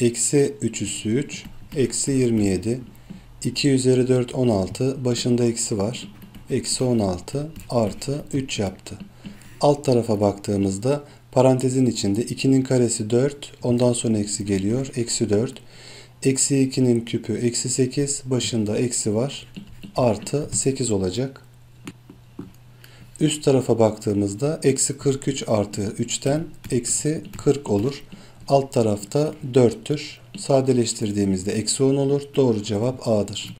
Eksi 3 üssü 3. Eksi 27. 2 üzeri 4 16. Başında eksi var. Eksi 16 artı 3 yaptı. Alt tarafa baktığımızda parantezin içinde 2'nin karesi 4. Ondan sonra eksi geliyor. Eksi 4. Eksi 2'nin küpü eksi 8. Başında eksi var. Artı 8 olacak. Üst tarafa baktığımızda eksi 43 artı 3'ten eksi 40 olur. Alt tarafta 4'tür. Sadeleştirdiğimizde eksi 10 olur. Doğru cevap A'dır.